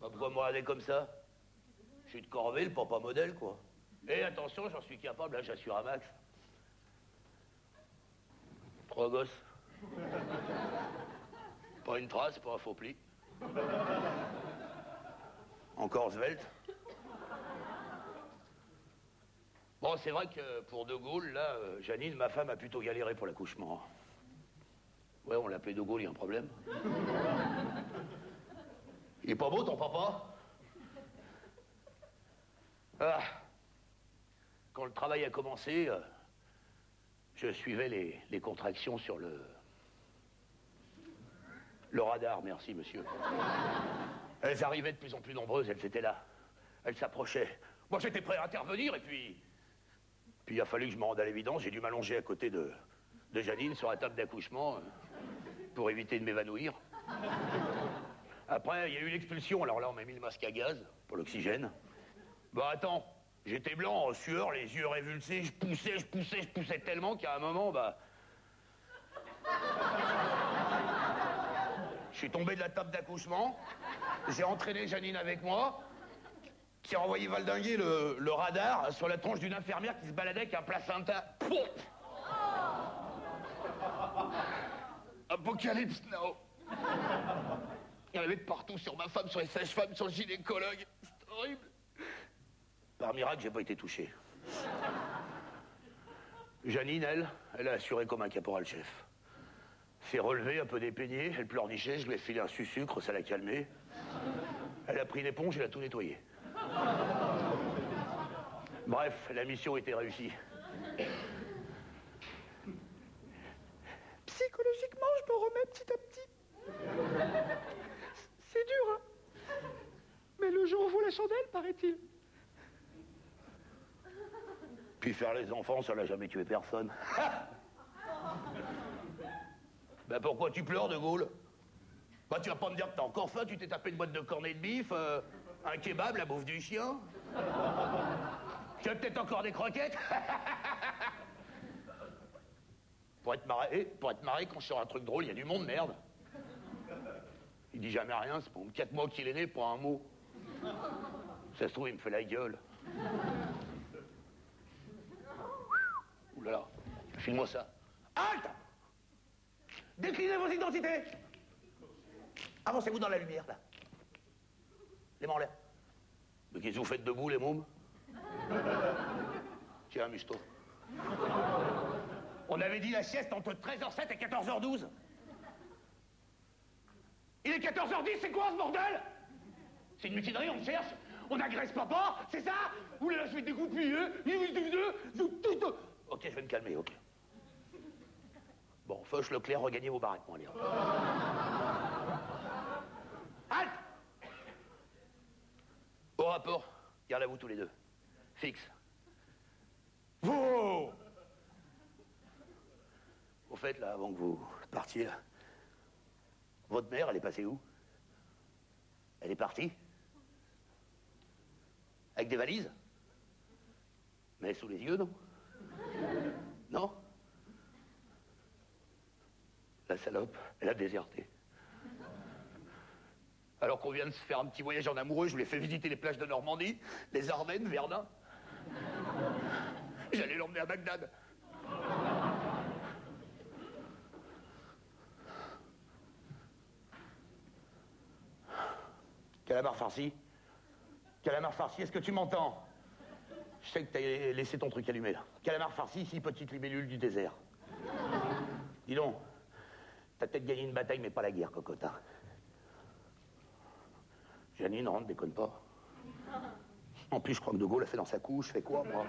Bah, pourquoi me regarder comme ça? Je suis de Corville, papa modèle, quoi. Et attention, j'en suis capable, là, j'assure à Max. Trois gosses. pas une trace, pas un faux pli. Encore svelte. Bon, c'est vrai que pour De Gaulle, là, euh, Janine, ma femme, a plutôt galéré pour l'accouchement. Ouais, on l'appelait De Gaulle, il y a un problème. Il est pas beau, ton papa? Ah. Quand le travail a commencé, euh, je suivais les, les contractions sur le... Le radar, merci, monsieur. Elles arrivaient de plus en plus nombreuses, elles étaient là. Elles s'approchaient. Moi, j'étais prêt à intervenir, et puis... Puis il a fallu que je me rende à l'évidence. J'ai dû m'allonger à côté de, de Janine sur la table d'accouchement euh, pour éviter de m'évanouir. Après, il y a eu l'expulsion. Alors là, on m'a mis le masque à gaz pour l'oxygène. Bah attends, j'étais blanc, en sueur, les yeux révulsés. Je poussais, je poussais, je poussais tellement qu'à un moment, bah... Je suis tombé de la table d'accouchement. J'ai entraîné Janine avec moi qui a envoyé valdinguer le, le radar sur la tronche d'une infirmière qui se baladait avec un placenta. Pouf Apocalypse now. Il y en avait de partout sur ma femme, sur les sages-femmes, sur le gynécologue. C'est horrible. Par miracle, j'ai pas été touché. Janine, elle, elle a assuré comme un caporal-chef. S'est relevée, un peu dépeigné, elle pleurnichait, je lui ai filé un sucre, ça l'a calmée. Elle a pris l'éponge et elle a tout nettoyé. Bref, la mission était réussie. Psychologiquement, je me remets petit à petit. C'est dur, hein Mais le jour vaut la chandelle, paraît-il. Puis faire les enfants, ça n'a jamais tué personne. ben pourquoi tu pleures, De Gaulle? Bah tu vas pas me dire que t'as encore faim, tu t'es tapé une boîte de cornets de bif, euh, un kebab, la bouffe du chien Tu as peut-être encore des croquettes? Pour être marré, pour être quand je sors un truc drôle, il y a du monde, merde. Il dit jamais rien, c'est pour quatre mois qu'il est né pour un mot. Ça se trouve, il me fait la gueule. Ouh là là, file-moi ça. Halte Déclinez vos identités Avancez-vous dans la lumière, là. Les mains en l'air. Mais qu'est-ce que vous faites debout, les mômes? Tiens, amuse-toi. On avait dit la sieste entre 13h07 et 14h12. Il est 14h10, c'est quoi ce bordel? C'est une mutinerie, on cherche On agresse papa, c'est ça? Ouh là là, je vais te découper, hein Ok, je vais me calmer, ok. Bon, Foch, Leclerc, regagnez vos baraques, moi, allez. Halte Au rapport, garde à vous tous les deux. Fixe. Vous Au avant que vous partiez, votre mère, elle est passée où? Elle est partie? Avec des valises? Mais sous les yeux, non? Non? La salope, elle a déserté. Alors qu'on vient de se faire un petit voyage en amoureux, je lui ai fait visiter les plages de Normandie, les Ardennes, Verdun. J'allais l'emmener à Bagdad. Calamar farci Calamar farci, est-ce que tu m'entends? Je sais que t'as laissé ton truc allumé là. Calamar farci, six petites libellules du désert. Dis donc, t'as peut-être gagné une bataille, mais pas la guerre, cocotte. Janine, rentre, déconne pas. En plus, je crois que De Gaulle a fait dans sa couche. Fais quoi, moi?